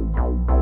Bye.